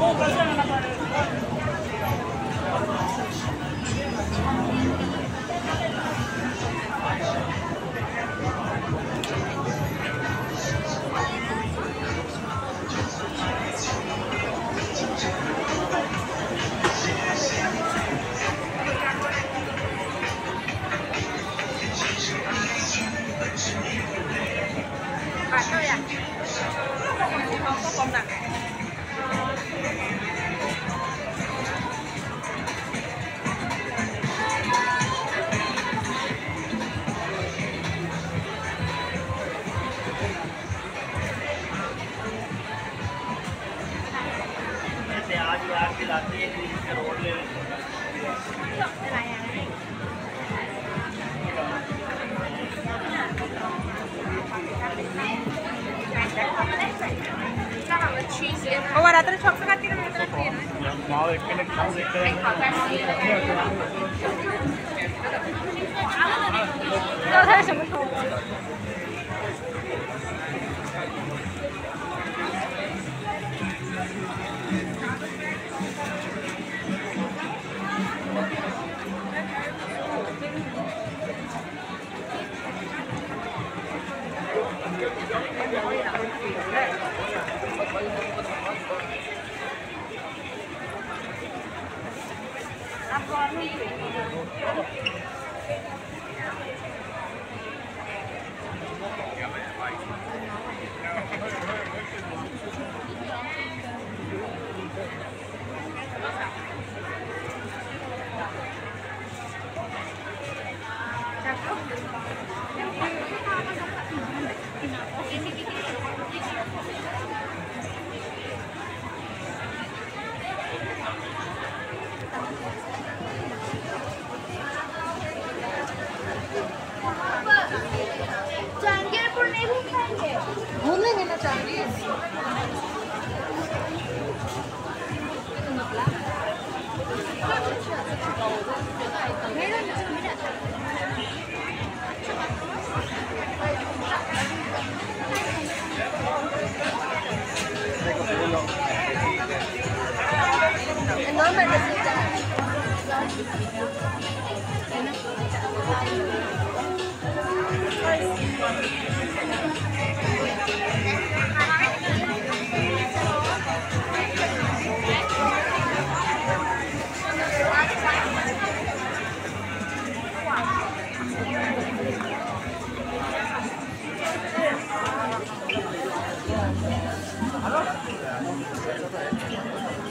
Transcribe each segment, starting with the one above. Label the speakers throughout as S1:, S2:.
S1: なるほど。Oh, I'm going to try to get a little bit of a little bit of a little bit of a पाएंगे घूम लेंगे ना चाहिए Enorme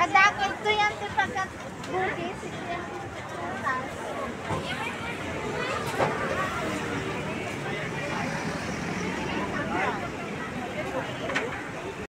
S1: Nadakit ko yan sa pagkabuti.